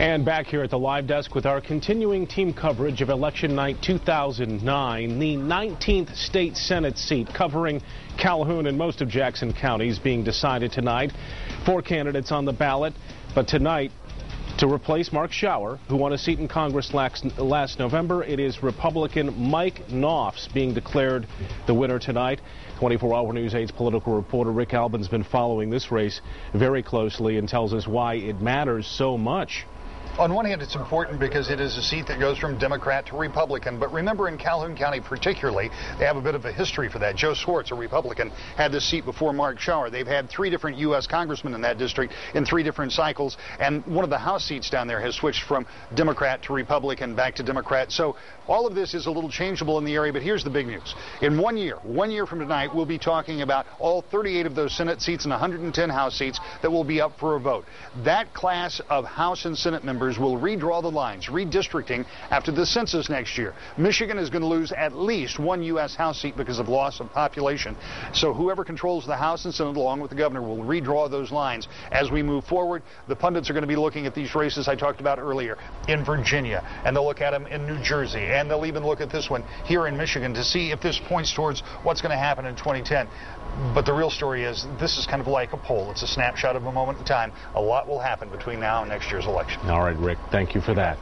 And back here at the live desk with our continuing team coverage of election night 2009, the 19th state Senate seat covering Calhoun and most of Jackson counties being decided tonight. Four candidates on the ballot, but tonight to replace Mark Schauer, who won a seat in Congress last, last November, it is Republican Mike Nofs being declared the winner tonight. 24 Hour News 8's political reporter Rick Albin's been following this race very closely and tells us why it matters so much. On one hand, it's important because it is a seat that goes from Democrat to Republican. But remember, in Calhoun County particularly, they have a bit of a history for that. Joe Schwarz, a Republican, had this seat before Mark Schauer. They've had three different U.S. congressmen in that district in three different cycles. And one of the House seats down there has switched from Democrat to Republican, back to Democrat. So all of this is a little changeable in the area. But here's the big news. In one year, one year from tonight, we'll be talking about all 38 of those Senate seats and 110 House seats that will be up for a vote. That class of House and Senate members will redraw the lines, redistricting after the census next year. Michigan is going to lose at least one U.S. House seat because of loss of population. So whoever controls the House and Senate, along with the governor, will redraw those lines as we move forward. The pundits are going to be looking at these races I talked about earlier in Virginia, and they'll look at them in New Jersey, and they'll even look at this one here in Michigan to see if this points towards what's going to happen in 2010. But the real story is this is kind of like a poll. It's a snapshot of a moment in time. A lot will happen between now and next year's election. All right, Rick. Thank you for that.